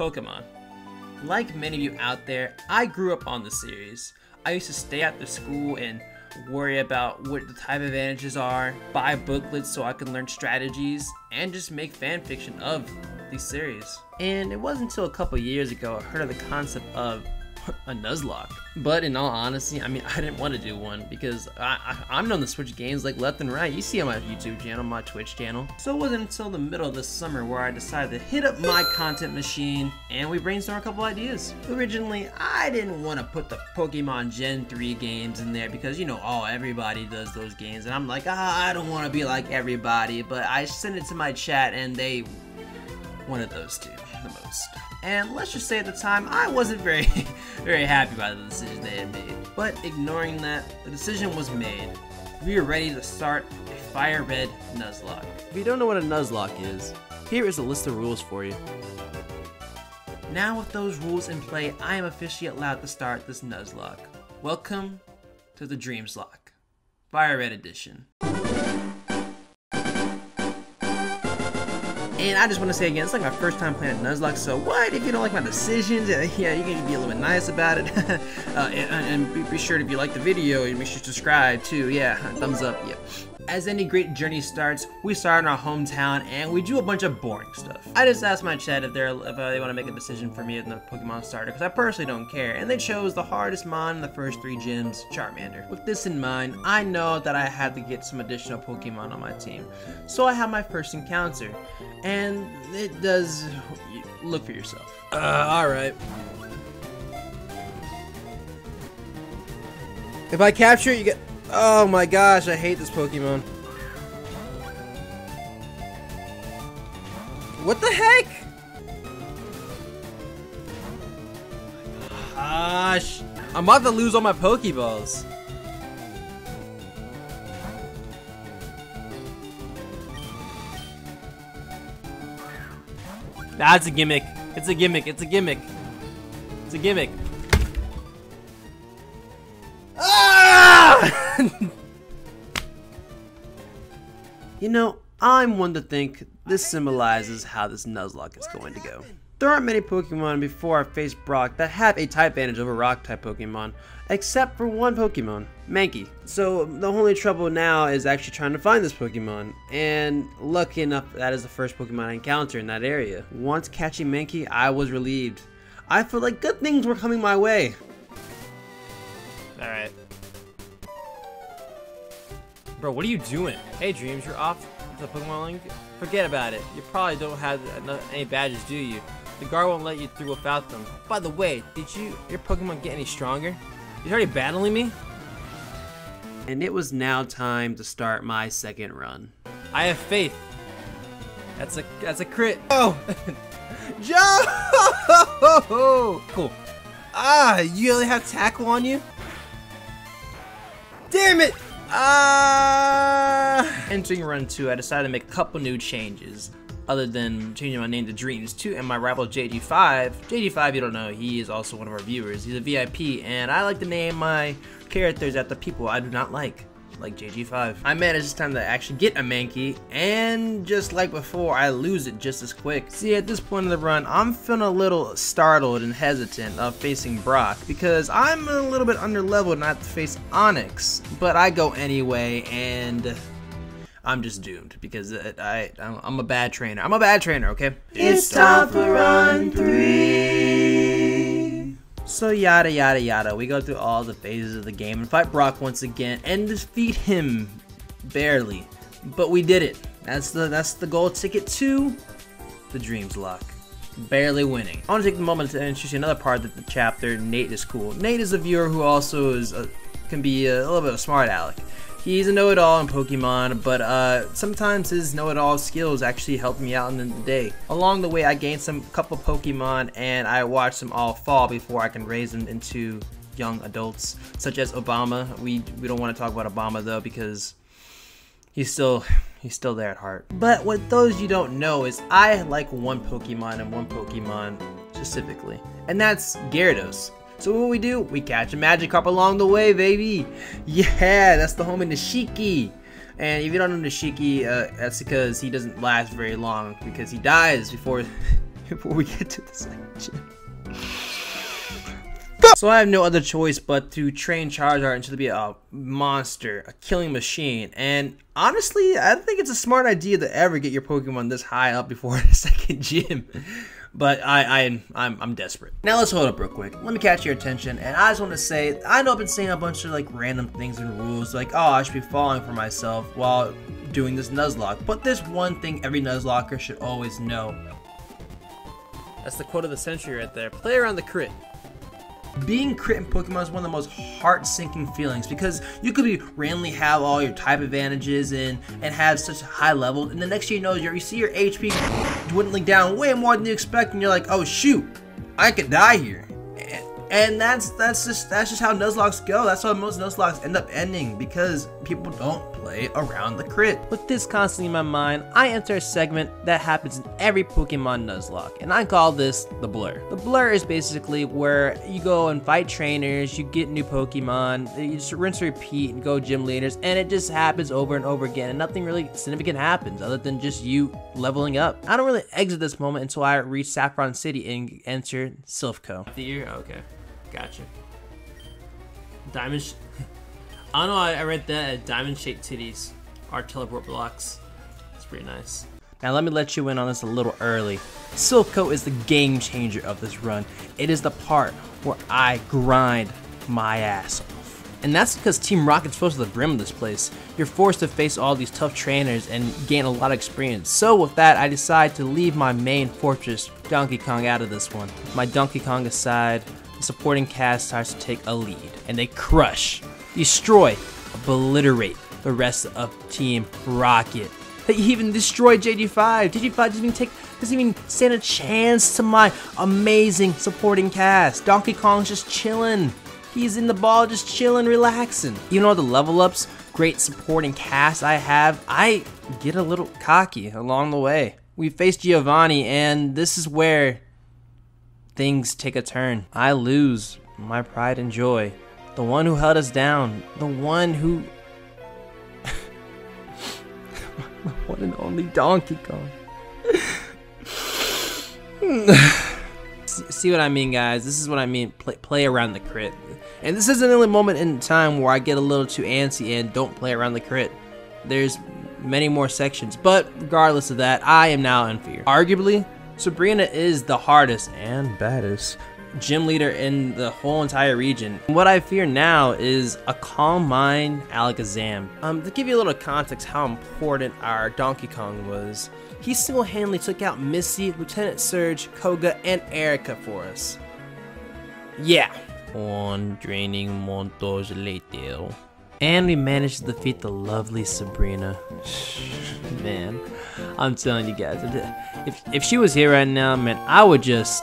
Pokemon. Like many of you out there, I grew up on the series. I used to stay after school and worry about what the type advantages are, buy booklets so I can learn strategies, and just make fan fiction of these series. And it wasn't until a couple years ago I heard of the concept of a Nuzlocke. But in all honesty, I mean, I didn't want to do one because I, I, am known to switch games like left and right. You see on my YouTube channel, my Twitch channel. So it wasn't until the middle of the summer where I decided to hit up my content machine and we brainstormed a couple ideas. Originally, I didn't want to put the Pokemon Gen 3 games in there because, you know, oh, everybody does those games. And I'm like, ah, I don't want to be like everybody. But I sent it to my chat and they wanted those two the most. And let's just say at the time, I wasn't very, very happy about the decision they had made. But ignoring that, the decision was made. We are ready to start a Fire Red Nuzlocke. If you don't know what a Nuzlocke is, here is a list of rules for you. Now with those rules in play, I am officially allowed to start this Nuzlocke. Welcome to the Dreams Lock, Fire Red Edition. And I just want to say again, it's like my first time playing Nuzlocke, so what? If you don't like my decisions, yeah, you can be a little bit nice about it. uh, and, and be, be, sure if you like the video, you make sure to subscribe too. Yeah, thumbs up, yeah. As any great journey starts, we start in our hometown and we do a bunch of boring stuff. I just asked my chat if, they're, if they want to make a decision for me in the Pokemon starter because I personally don't care and they chose the hardest mon in the first three gyms, Charmander. With this in mind, I know that I had to get some additional Pokemon on my team. So I have my first encounter and it does look for yourself. Uh, alright. If I capture it, you get Oh my gosh, I hate this Pokemon. What the heck? Gosh. I'm about to lose all my Pokeballs. That's a gimmick. It's a gimmick. It's a gimmick. It's a gimmick. you know, I'm one to think this symbolizes how this Nuzlocke is going to go. There aren't many Pokemon before I face Brock that have a type advantage over rock type Pokemon, except for one Pokemon, Mankey. So the only trouble now is actually trying to find this Pokemon, and lucky enough that is the first Pokemon I encounter in that area. Once catching Mankey, I was relieved. I felt like good things were coming my way. Alright. Bro, what are you doing? Hey, Dreams, you're off the Pokemon League? Forget about it. You probably don't have any badges, do you? The guard won't let you through without them. By the way, did you your Pokemon get any stronger? You're already battling me? And it was now time to start my second run. I have faith. That's a that's a crit. Oh, Joe! cool. Ah, you only have tackle on you? Damn it! Ah! Uh... Entering run 2, I decided to make a couple new changes. Other than changing my name to Dreams 2 and my rival JD5. JD5, you don't know, he is also one of our viewers. He's a VIP, and I like to name my characters after people I do not like like JG5. I managed this time to actually get a Mankey, and just like before, I lose it just as quick. See, at this point in the run, I'm feeling a little startled and hesitant of facing Brock, because I'm a little bit under leveled and I have to face Onix, but I go anyway, and... I'm just doomed because I, I'm a bad trainer. I'm a bad trainer, okay? It's time for run three. So yada yada yada, we go through all the phases of the game and fight Brock once again and defeat him barely. But we did it. That's the that's the gold ticket to the Dreams Lock. Barely winning. I want to take the moment to introduce you another part of the chapter. Nate is cool. Nate is a viewer who also is a, can be a, a little bit of a smart aleck. He's a know-it-all in Pokemon, but uh, sometimes his know-it-all skills actually help me out in the day. Along the way, I gained some couple Pokemon, and I watched them all fall before I can raise them into young adults, such as Obama. We we don't want to talk about Obama though because he's still he's still there at heart. But what those you don't know is I like one Pokemon and one Pokemon specifically, and that's Gyarados. So what we do, we catch a Magikarp along the way, baby. Yeah, that's the homie Nishiki. And if you don't know Nishiki, uh, that's because he doesn't last very long because he dies before before we get to the second gym. So I have no other choice but to train Charizard until to be a monster, a killing machine. And honestly, I don't think it's a smart idea to ever get your Pokemon this high up before the second gym. But I, I, I'm, I'm desperate. Now let's hold up real quick. Let me catch your attention, and I just want to say, I know I've been saying a bunch of like random things and rules, like oh I should be falling for myself while doing this Nuzlocke. But there's one thing every Nuzlocker should always know. That's the quote of the century right there. Play around the crit. Being crit in Pokemon is one of the most heart-sinking feelings because you could be randomly have all your type advantages and and have such a high level, and the next thing you know, you see your HP dwindling down way more than you expect, and you're like, oh shoot, I could die here. And that's that's just that's just how Nuzlockes go. That's how most Nuzlockes end up ending because people don't play around the crit. With this constantly in my mind, I enter a segment that happens in every Pokemon Nuzlocke, and I call this the Blur. The Blur is basically where you go and fight trainers, you get new Pokemon, you just rinse and repeat and go gym leaders, and it just happens over and over again, and nothing really significant happens other than just you leveling up. I don't really exit this moment until I reach Saffron City and enter Silph Co. The year? Okay. Gotcha. Diamond. I don't know. I, read that uh, diamond shaped titties are teleport blocks. It's pretty nice. Now let me let you in on this a little early. Silph Co is the game changer of this run. It is the part where I grind my ass off. And that's because Team Rocket's close to the brim of this place. You're forced to face all these tough trainers and gain a lot of experience. So with that, I decide to leave my main fortress, Donkey Kong, out of this one. My Donkey Kong aside, the supporting cast starts to take a lead, and they crush, destroy, obliterate the rest of Team Rocket. They even destroy JD5. JD5 doesn't even take doesn't even stand a chance to my amazing supporting cast. Donkey Kong's just chilling. He's in the ball, just chilling, relaxing. You know the level ups, great supporting cast I have, I get a little cocky along the way. We face Giovanni, and this is where things take a turn. I lose my pride and joy. The one who held us down. The one who. the one and only Donkey Kong. See what I mean, guys? This is what I mean. Play, play around the crit. And this is the only moment in time where I get a little too antsy and don't play around the crit. There's many more sections, but regardless of that, I am now in fear. Arguably, Sabrina is the hardest and baddest gym leader in the whole entire region. What I fear now is a calm mind Alakazam. Um, to give you a little context how important our Donkey Kong was, he single-handedly took out Misty, Lieutenant Surge, Koga, and Erika for us. Yeah. One draining montage later. And we managed to defeat the lovely Sabrina. Man, I'm telling you guys, if if she was here right now, man, I would just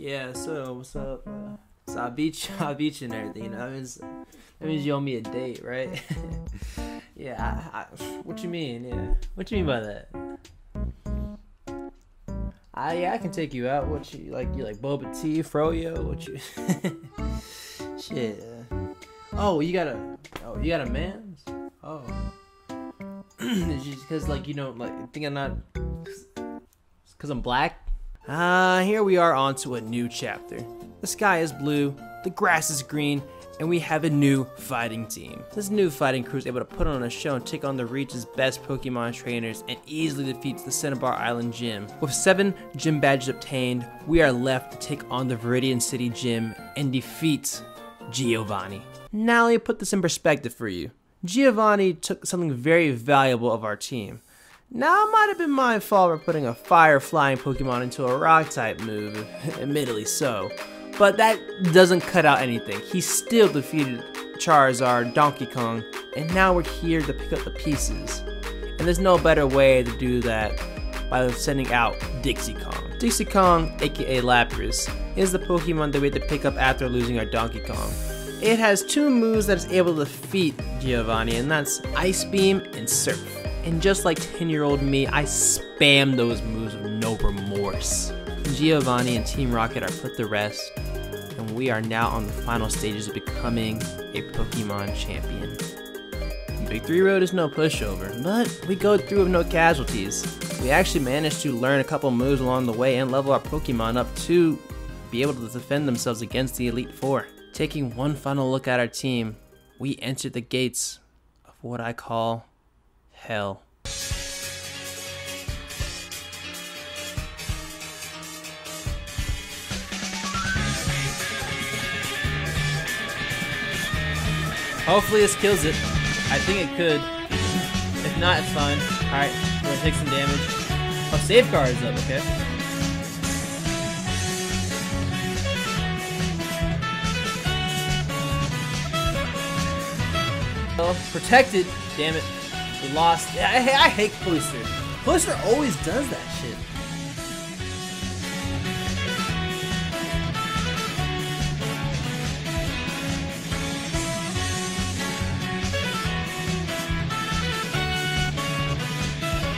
yeah. So what's up? Uh, so I'll beat you, I'll beat you and everything. You know, that means that means you owe me a date, right? yeah. I, I, what you mean? Yeah. What you mean by that? I yeah, I can take you out. What you like? You like boba tea, froyo? What you? Shit. Oh, you got a. Oh, you got a man's. Oh. Because like you know, like think I'm not. Because I'm black. Ah, here we are on to a new chapter. The sky is blue, the grass is green, and we have a new fighting team. This new fighting crew is able to put on a show and take on the region's best Pokemon trainers and easily defeats the Cinnabar Island Gym. With 7 gym badges obtained, we are left to take on the Viridian City Gym and defeat Giovanni. Now let me put this in perspective for you. Giovanni took something very valuable of our team. Now, it might have been my fault for putting a fire flying Pokemon into a rock type move, admittedly so, but that doesn't cut out anything. He still defeated Charizard, Donkey Kong, and now we're here to pick up the pieces. And there's no better way to do that by sending out Dixie Kong. Dixie Kong, aka Lapras, is the Pokemon that we had to pick up after losing our Donkey Kong. It has two moves that is able to defeat Giovanni, and that's Ice Beam and Surf. And just like 10 year old me, I spam those moves with no remorse. Giovanni and Team Rocket are put to rest, and we are now on the final stages of becoming a Pokemon champion. Victory Road is no pushover, but we go through with no casualties. We actually managed to learn a couple moves along the way and level our Pokemon up to be able to defend themselves against the Elite Four. Taking one final look at our team, we entered the gates of what I call hell. Hopefully this kills it. I think it could. If not, it's fine. Alright, we're gonna take some damage. Oh, safeguard is up, okay. Oh, protected. Damn it. We lost. I, I hate Cloyster. Cloyster always does that shit.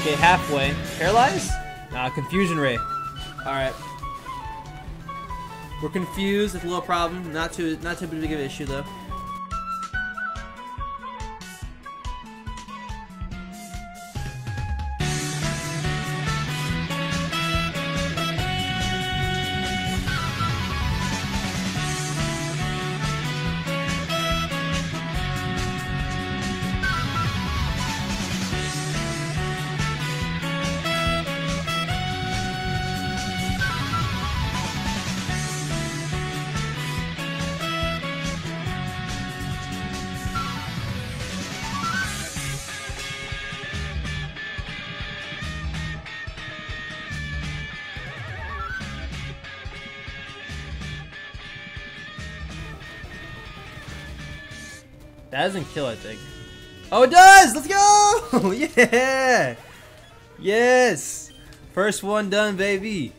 Okay, halfway. Paralyzed? Nah, confusion ray. Alright. We're confused, it's a little problem. Not too not too big of an issue though. That doesn't kill, I think. Oh, it does! Let's go! yeah! Yes! First one done, baby.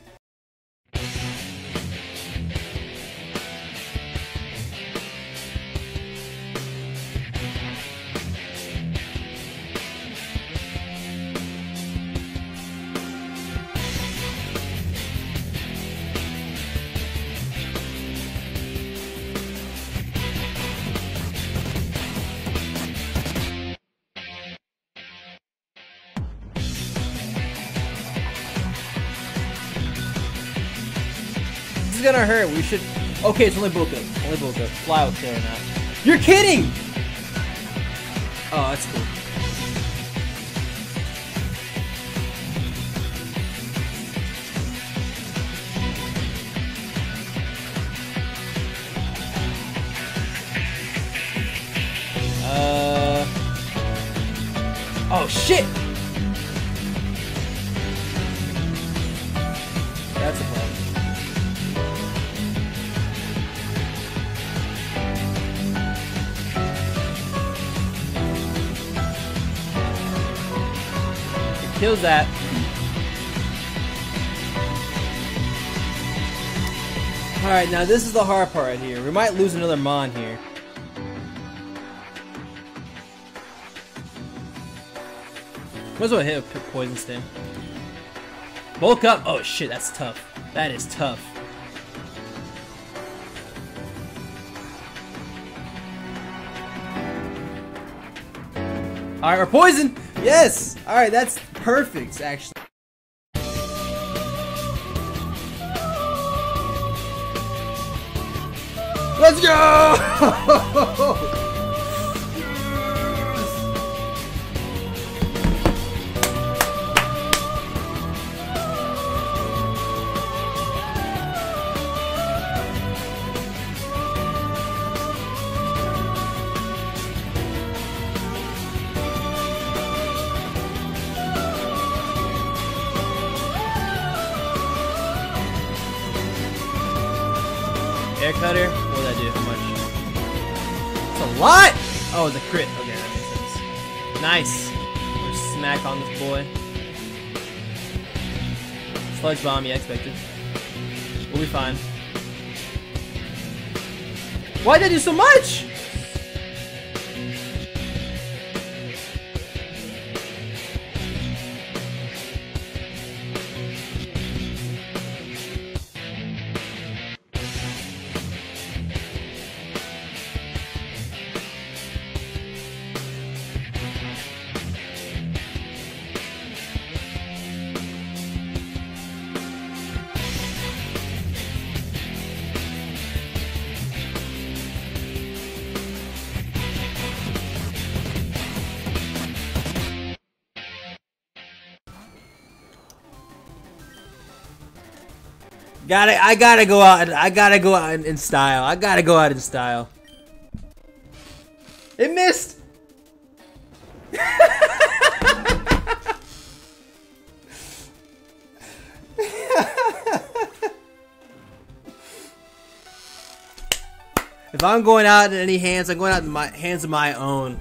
Gonna hurt. We should. Okay, it's only Boka. Only Boka. Fly out there now. You're kidding! Oh, that's cool. Uh. Oh shit! Kills that. Alright, now this is the hard part right here. We might lose another Mon here. Might as well hit a poison stem. Bulk up! Oh shit, that's tough. That is tough. Alright, we're poison! Yes! Alright, that's perfect, actually. Let's go! Oh, a crit. Okay, that makes sense. Nice. We're smack on this boy. Sludge bomb, yeah, expected. We'll be fine. Why did I do so much? Gotta, I gotta go out. and- I gotta go out in, in style. I gotta go out in style. It missed. if I'm going out in any hands, I'm going out in my hands of my own.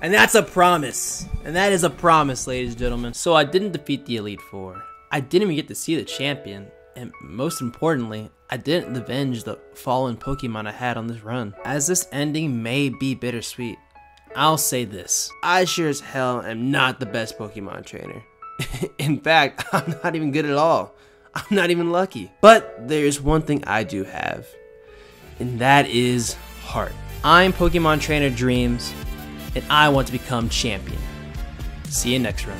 And that's a promise. And that is a promise, ladies and gentlemen. So I didn't defeat the Elite Four. I didn't even get to see the champion. And most importantly, I didn't avenge the fallen Pokemon I had on this run. As this ending may be bittersweet, I'll say this. I sure as hell am not the best Pokemon trainer. In fact, I'm not even good at all. I'm not even lucky. But there's one thing I do have, and that is heart. I'm Pokemon Trainer Dreams, and I want to become champion. See you next run.